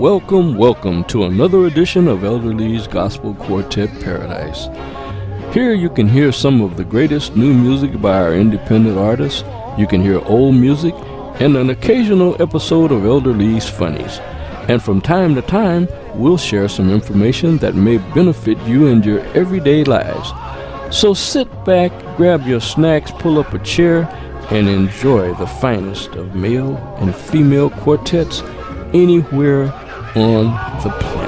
Welcome, welcome, to another edition of Elder Lee's Gospel Quartet Paradise. Here you can hear some of the greatest new music by our independent artists. You can hear old music and an occasional episode of Elder Lee's Funnies. And from time to time, we'll share some information that may benefit you in your everyday lives. So sit back, grab your snacks, pull up a chair, and enjoy the finest of male and female quartets anywhere on the planet.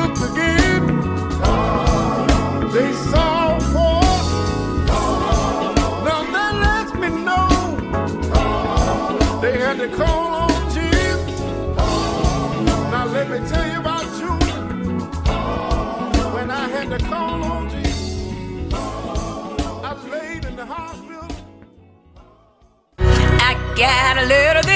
looked again, they saw four. Now that lets me know they had to call on Jesus. Now let me tell you about you. When I had to call on Jesus, I laid in the hospital. I got a little.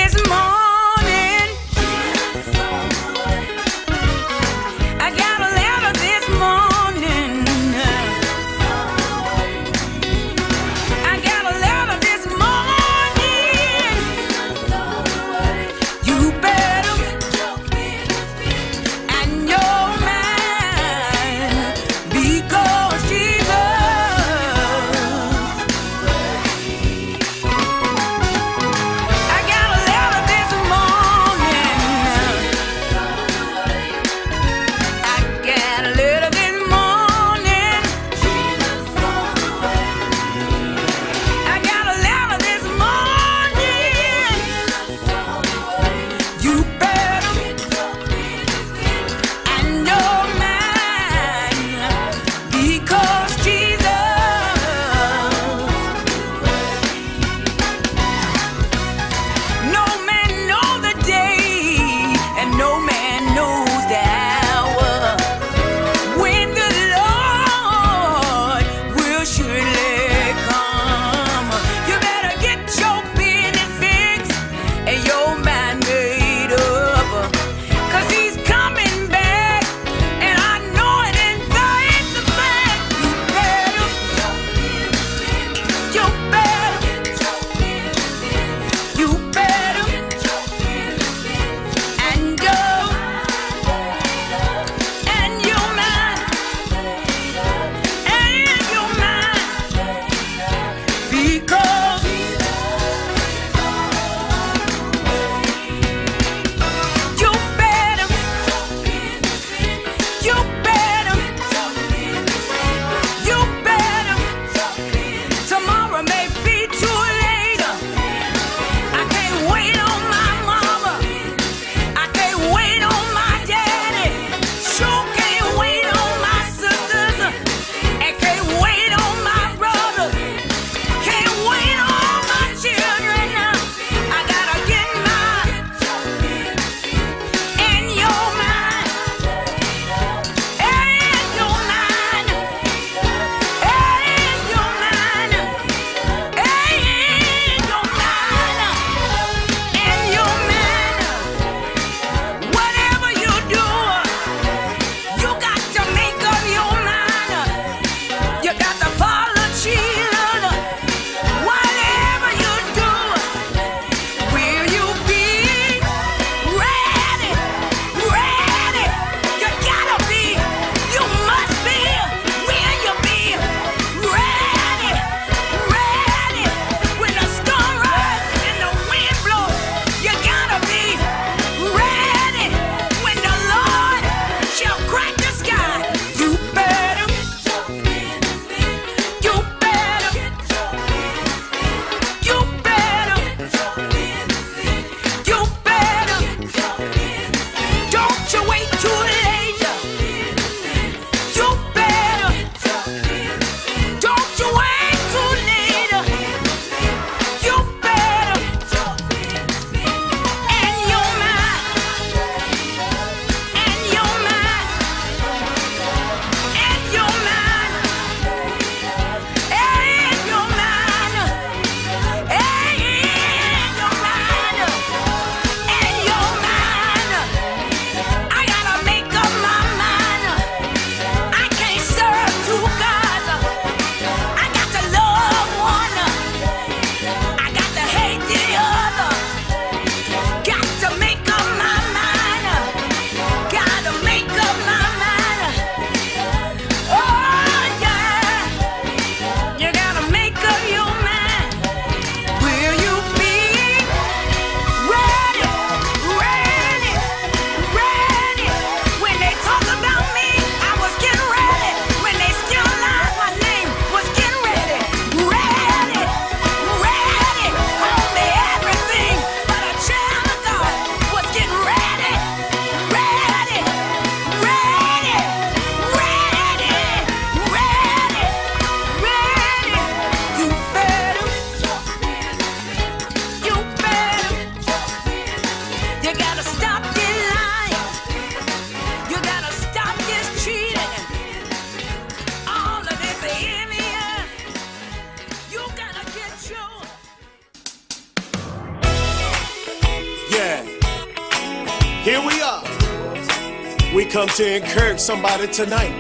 somebody tonight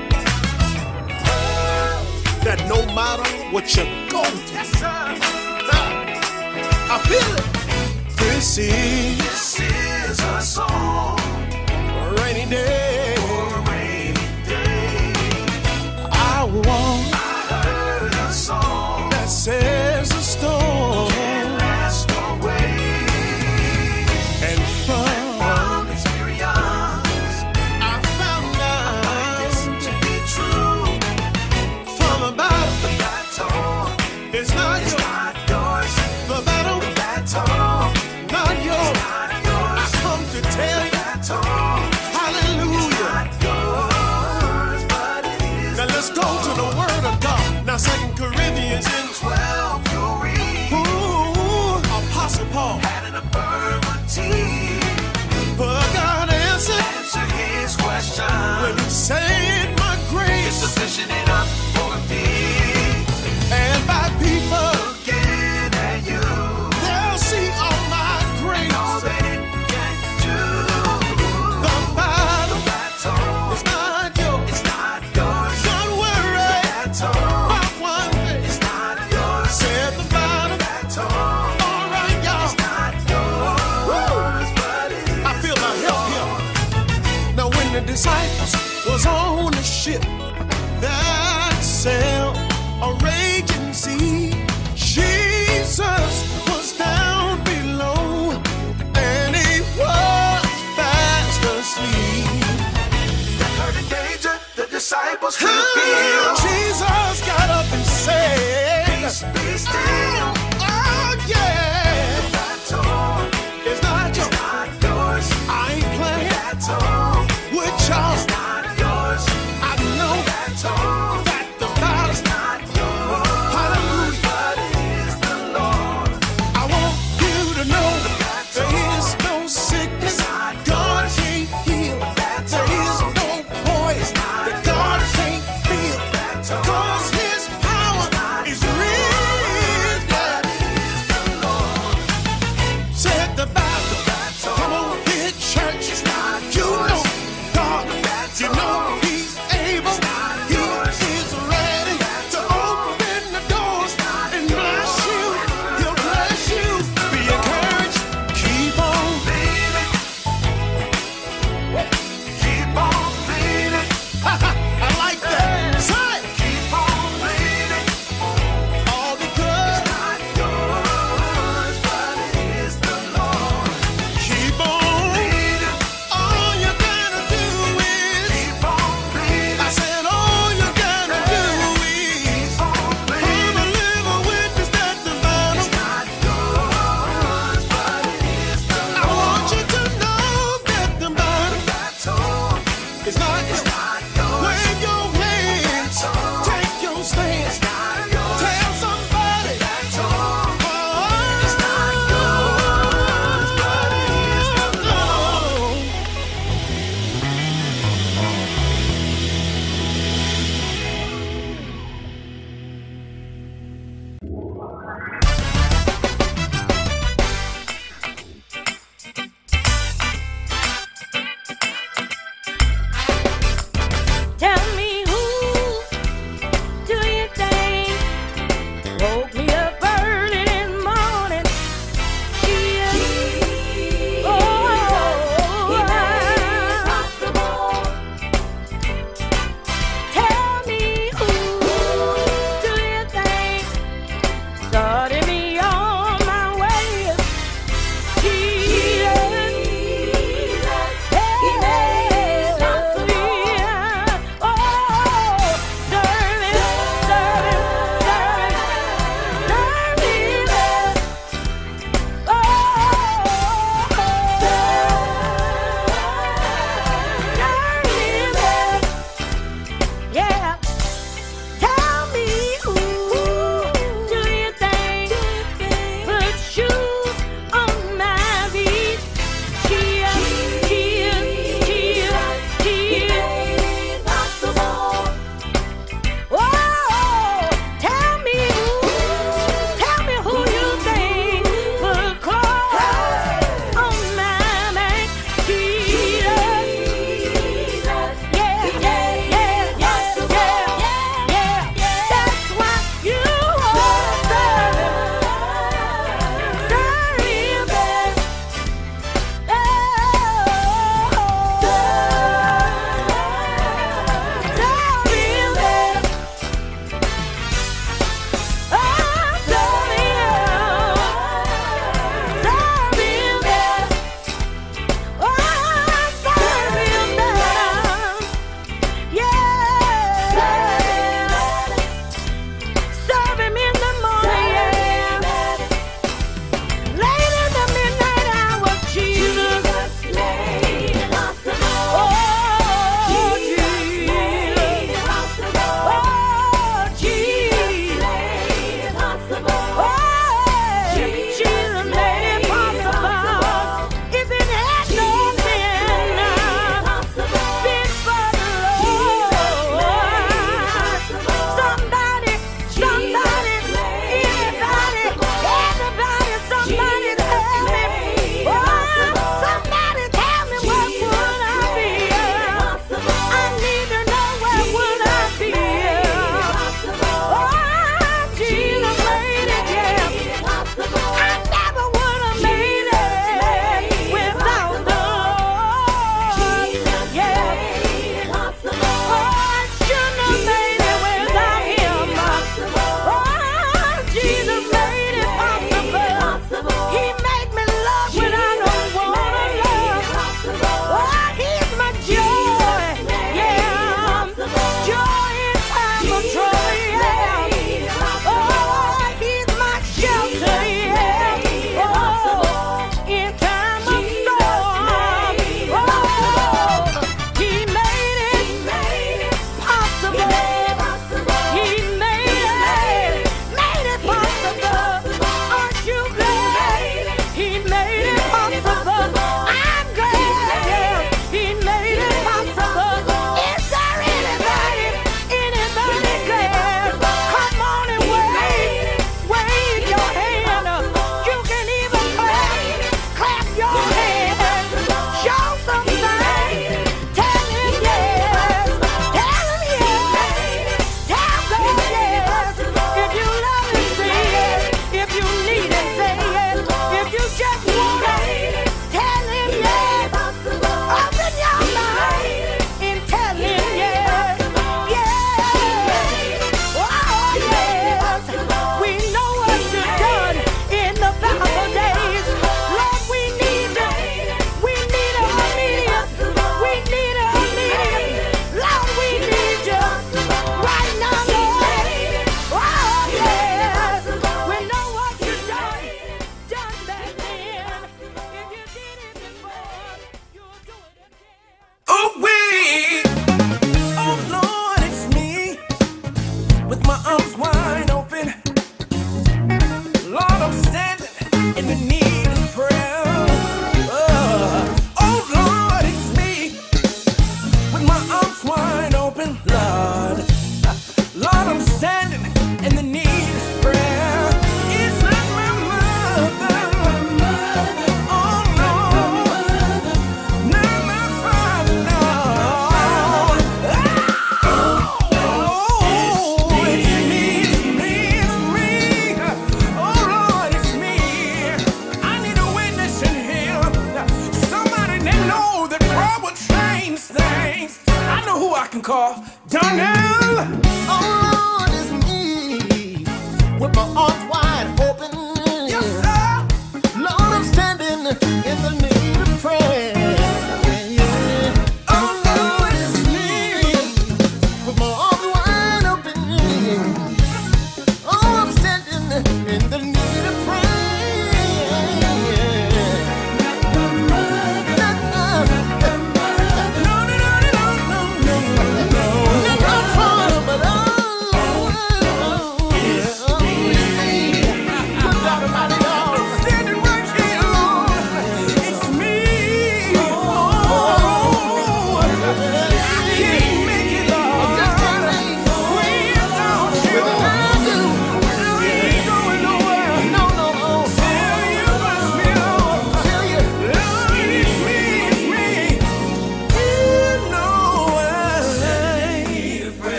that no matter what you're going through, yes. I feel it. This is, this is a song. Rainy day.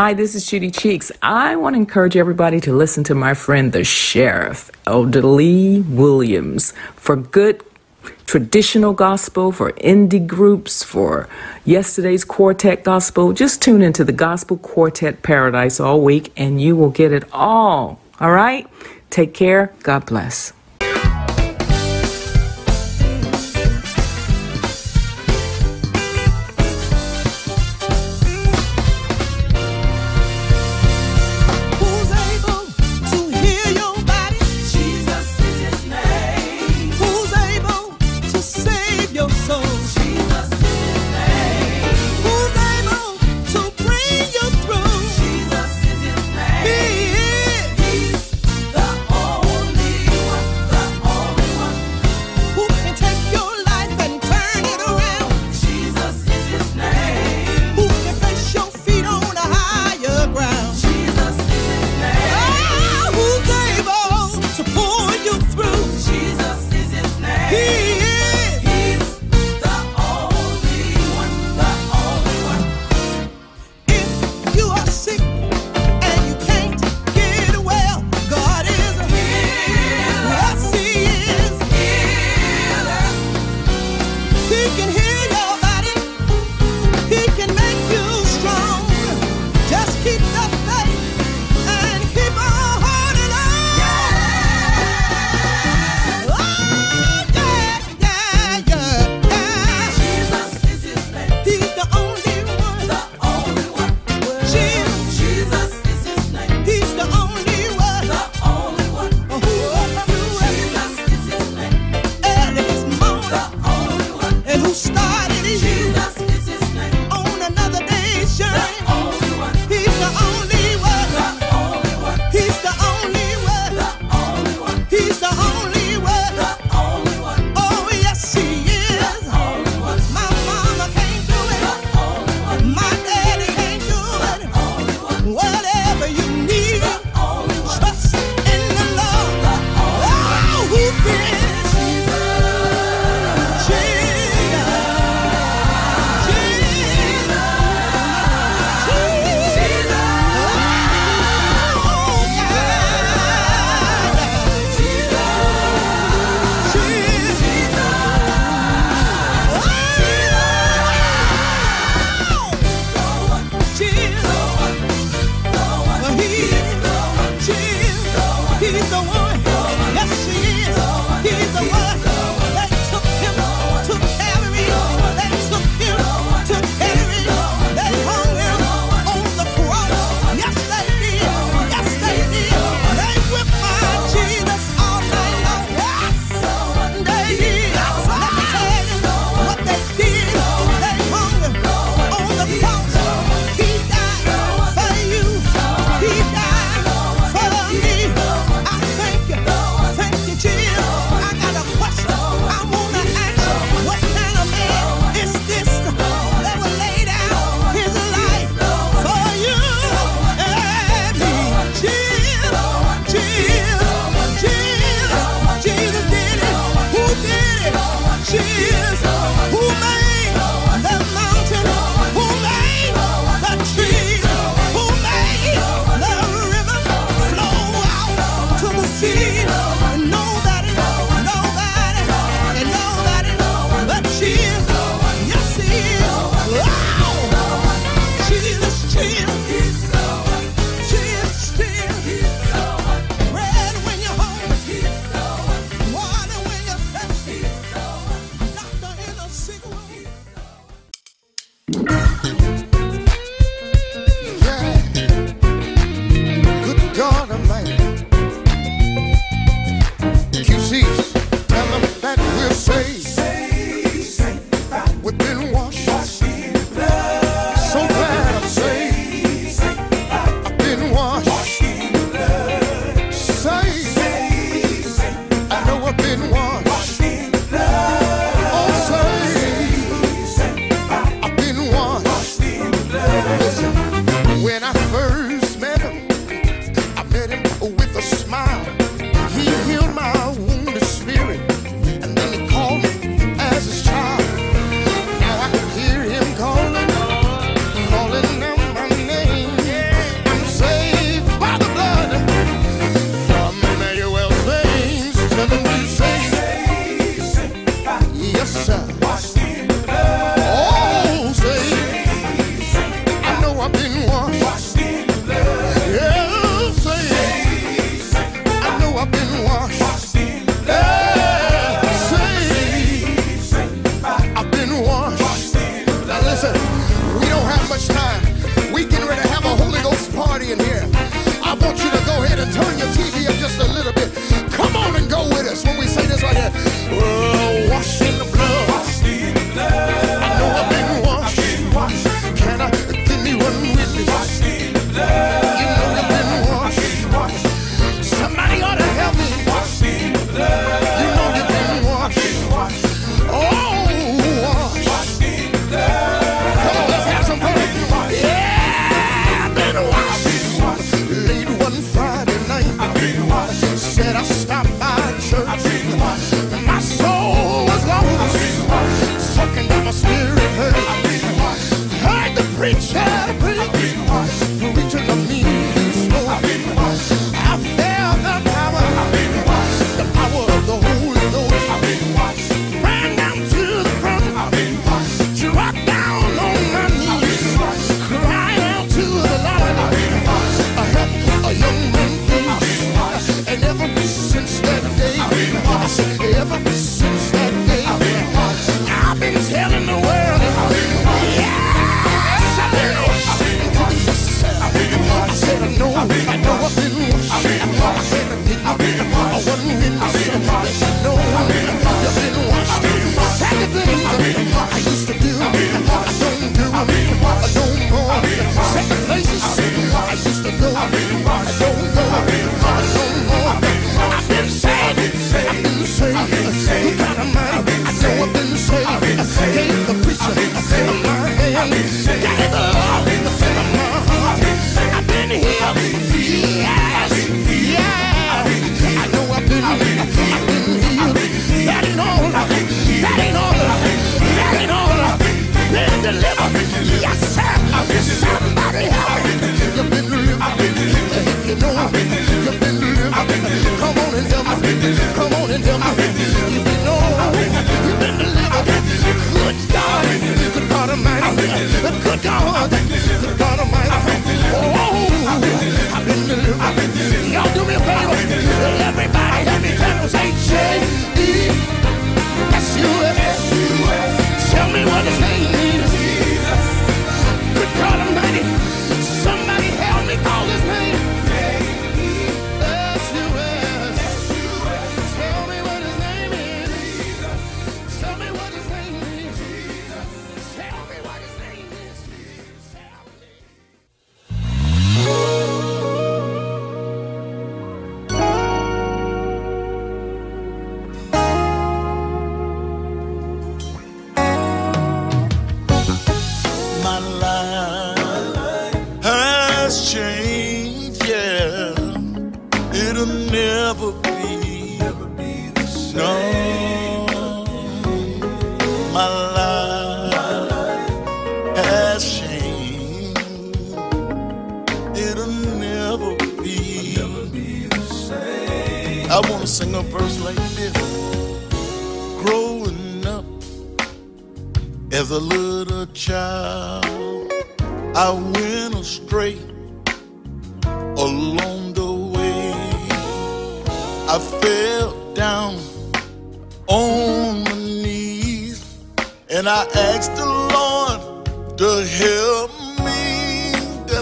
Hi, this is Judy Cheeks. I want to encourage everybody to listen to my friend, the Sheriff, Elder Lee Williams, for good traditional gospel, for indie groups, for yesterday's quartet gospel. Just tune into the Gospel Quartet Paradise all week and you will get it all. All right? Take care. God bless.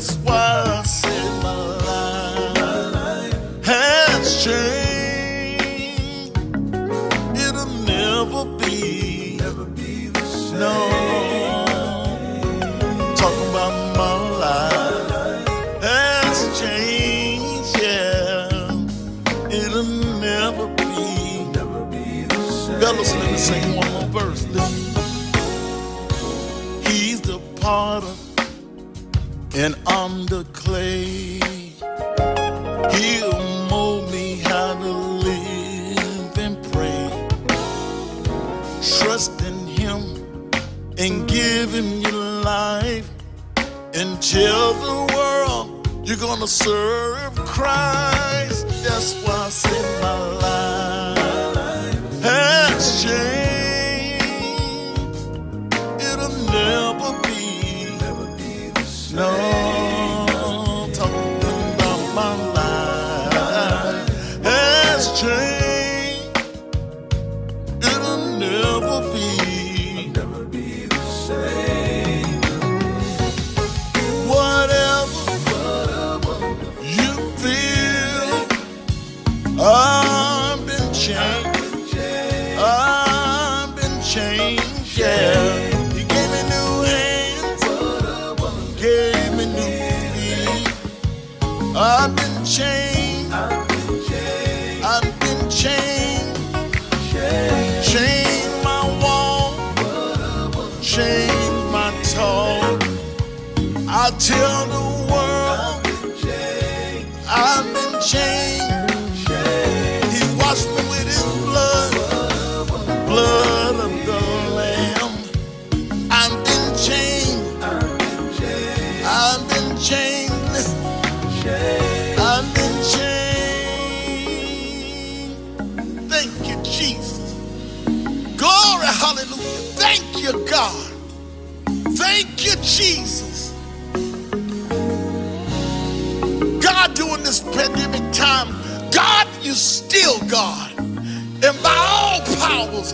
this world. serve Christ.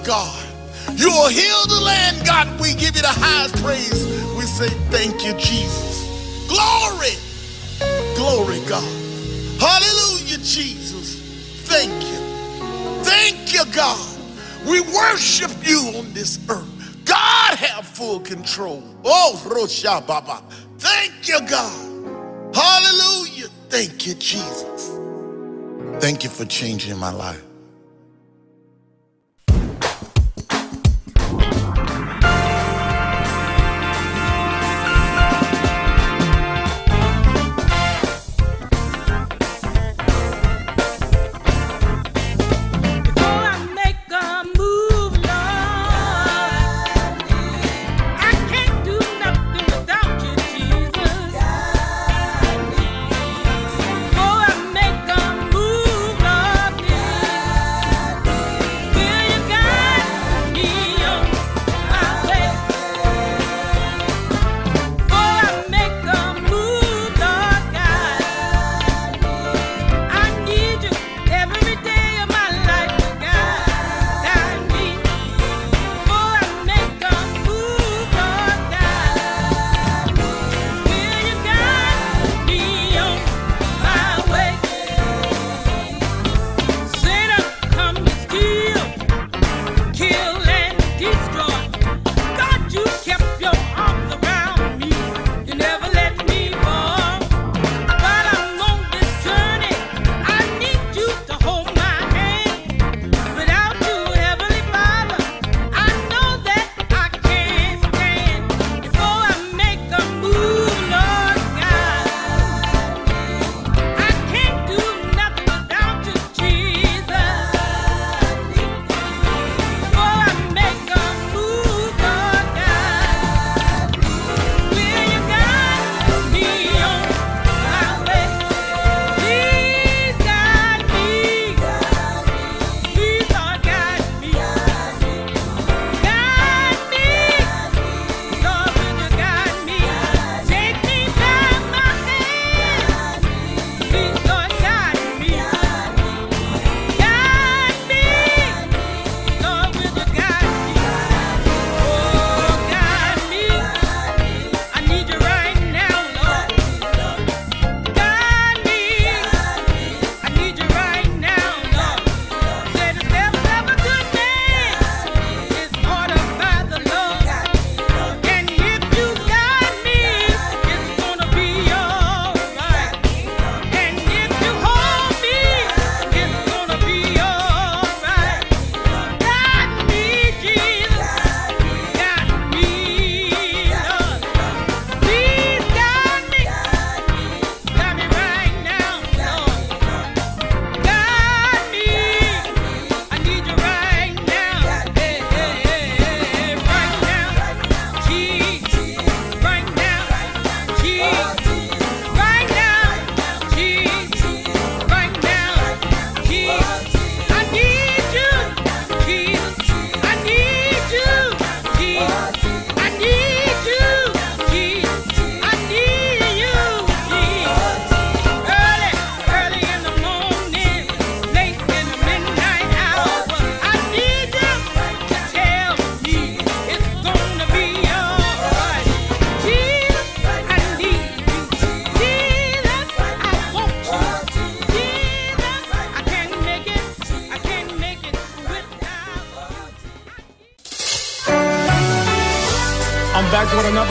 God. You will heal the land, God. We give you the highest praise. We say, Thank you, Jesus. Glory. Glory, God. Hallelujah, Jesus. Thank you. Thank you, God. We worship you on this earth. God have full control. Oh, Rosha Baba. Thank you, God. Hallelujah. Thank you, Jesus. Thank you for changing my life.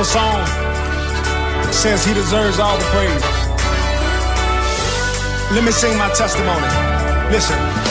song says he deserves all the praise. Let me sing my testimony. Listen.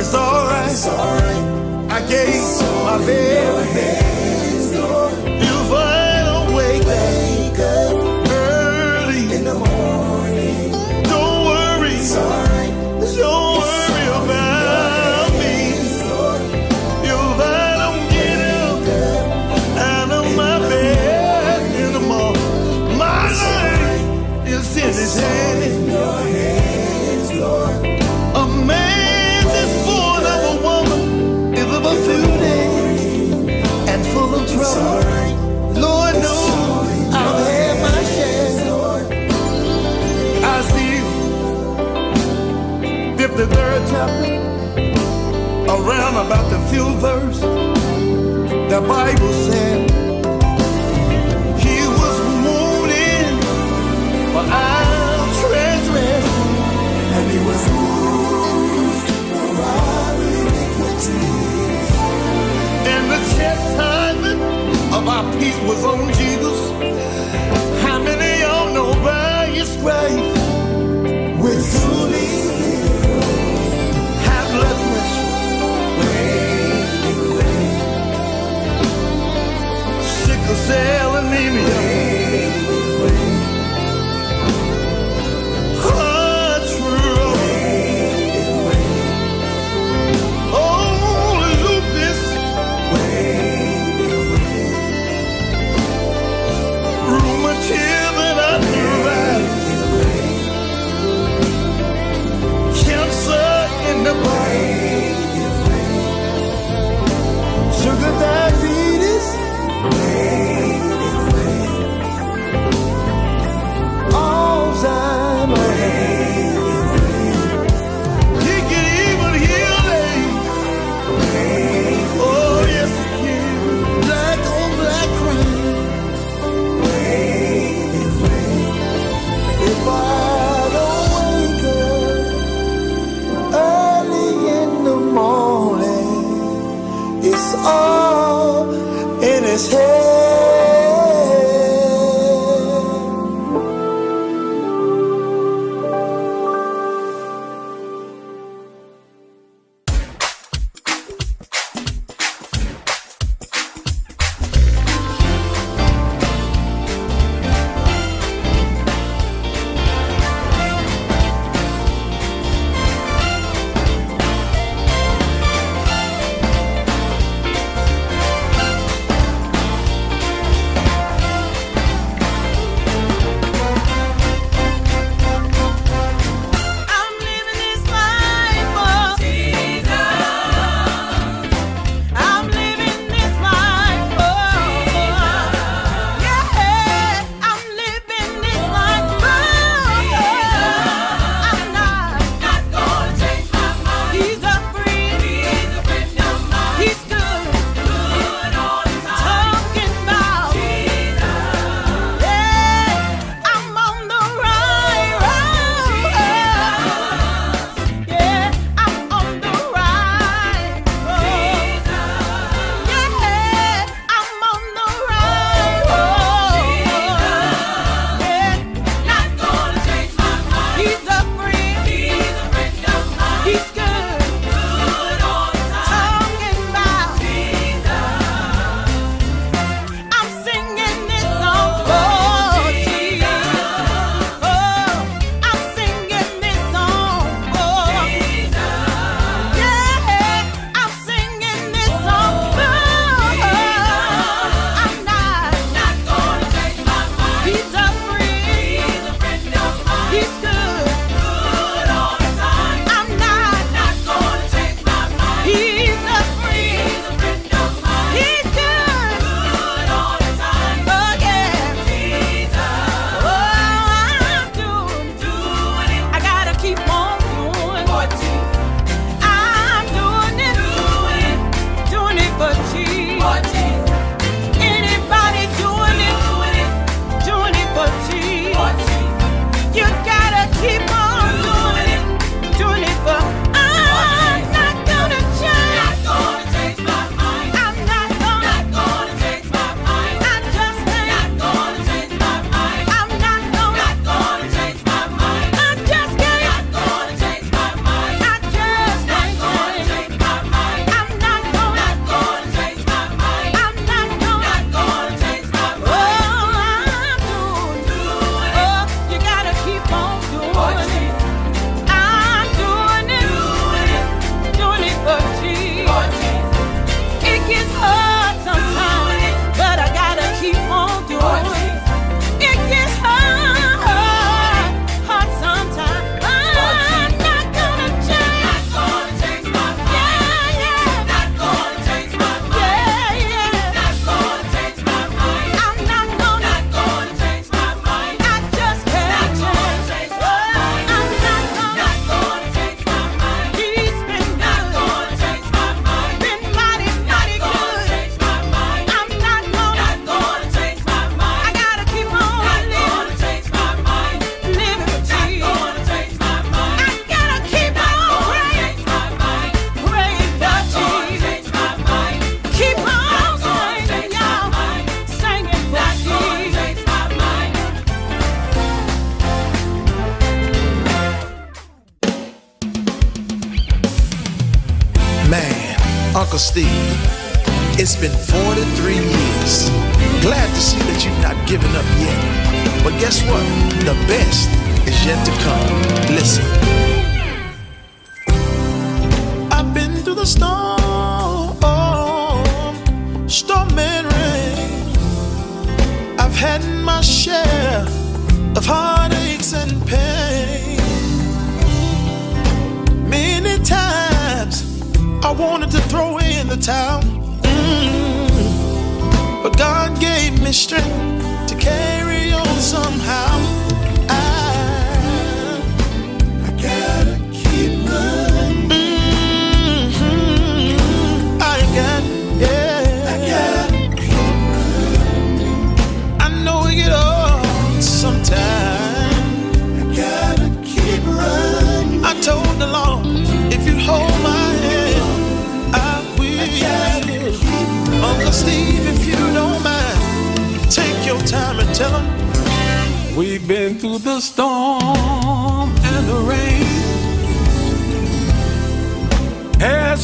It's alright. I gave so my. about the few verse the Bible said. He was wounded for our transgression, and he was bruised for our iniquities. And the chastisement of our peace was on Jesus. How many y'all know by His grace? cell you.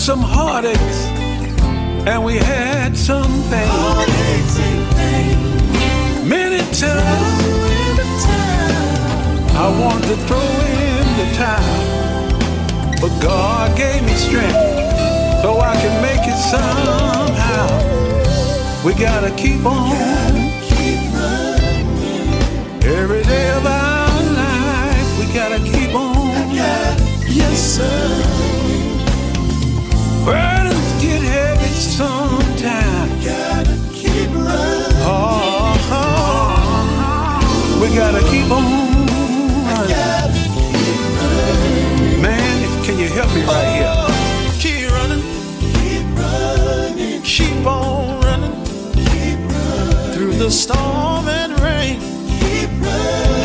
Some heartaches and we had some pain. Many times I wanted to throw in the towel, but God gave me strength so I can make it somehow. We gotta keep on. Every day of our life, we gotta keep on. Yes, sir. Burdens get heavy sometimes. Gotta. Oh, uh-huh. we gotta keep on. Running. Man, can you help me right here? Keep running. Keep on running. Through the storm and rain.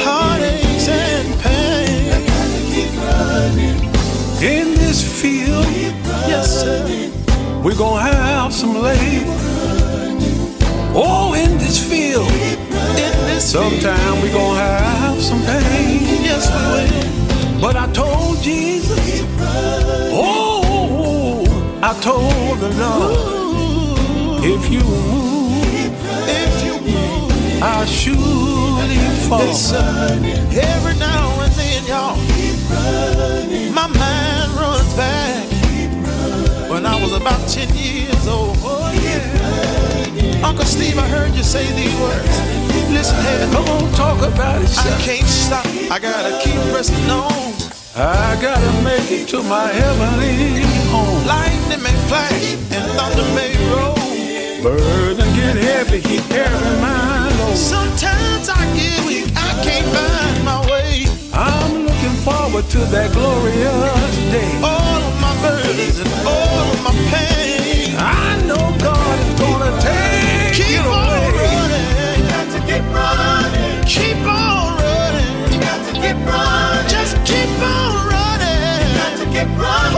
Heartaches and pain. Keep running. In this field, Yes, sir. we're gonna have some labor. Oh, in this field, In this sometime we're gonna have some pain. Yes, we will. But I told Jesus, oh, I told the Lord, if you move, If you move, I'll surely fall. Every now and then, y'all, my mind runs back when I was about 10 years old. Oh, yeah. Uncle Steve, I heard you say these words. Listen here. Come on, talk about it, I can't stop. I gotta keep pressing on. I gotta make it to my heavenly home. Lightning may flash and thunder may roll. Burden get heavy, to that glorious day. All of my burdens and all of my pain. I know God is gonna take Keep it on away. running. Got to keep running. Keep on running. You Got to keep running. Just keep on running. You Got to keep running.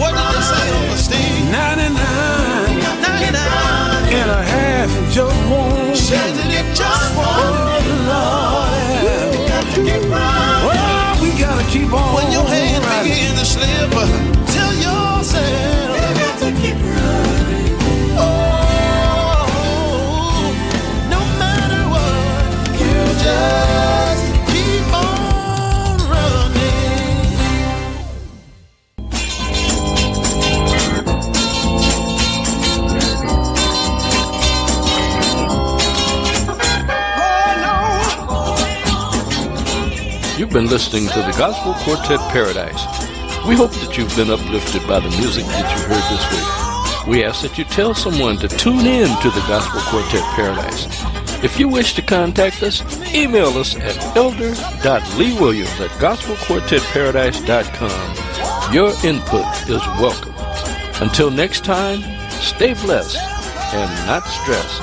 What did they say, You've been listening to the Gospel Quartet Paradise. We hope that you've been uplifted by the music that you heard this week. We ask that you tell someone to tune in to the Gospel Quartet Paradise. If you wish to contact us, email us at elder.leewilliams at gospelquartetparadise.com. Your input is welcome. Until next time, stay blessed and not stressed.